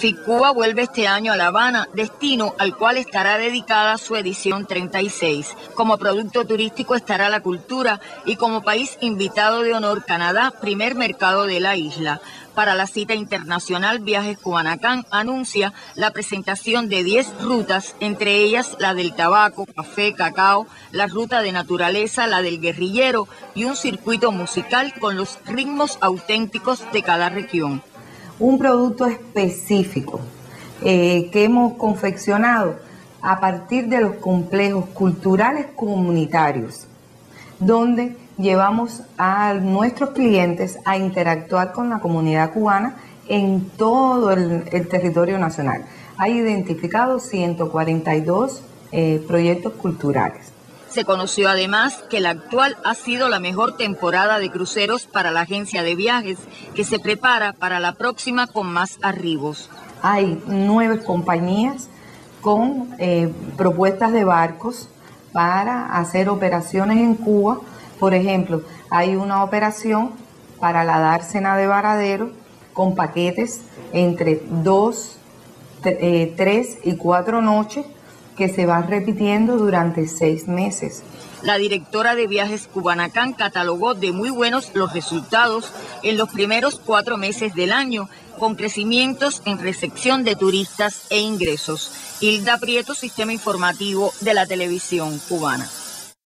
FICUBA vuelve este año a La Habana, destino al cual estará dedicada su edición 36. Como producto turístico estará la cultura y como país invitado de honor Canadá, primer mercado de la isla. Para la cita internacional Viajes Cubanacán anuncia la presentación de 10 rutas, entre ellas la del tabaco, café, cacao, la ruta de naturaleza, la del guerrillero y un circuito musical con los ritmos auténticos de cada región un producto específico eh, que hemos confeccionado a partir de los complejos culturales comunitarios, donde llevamos a nuestros clientes a interactuar con la comunidad cubana en todo el, territorio nacional. Hay identificados 142 eh, proyectos culturales. Se conoció además que la actual ha sido la mejor temporada de cruceros para la agencia de viajes, que se prepara para la próxima con más arribos. Hay nueve compañías con eh, propuestas de barcos para hacer operaciones en Cuba. Por ejemplo, hay una operación para la dársena de Varadero con paquetes entre dos, eh, tres y cuatro noches que se va repitiendo durante seis meses. La directora de viajes Cubanacán catalogó de muy buenos los resultados en los primeros cuatro meses del año, con crecimientos en recepción de turistas e ingresos. Hilda Prieto, Sistema Informativo de la Televisión Cubana.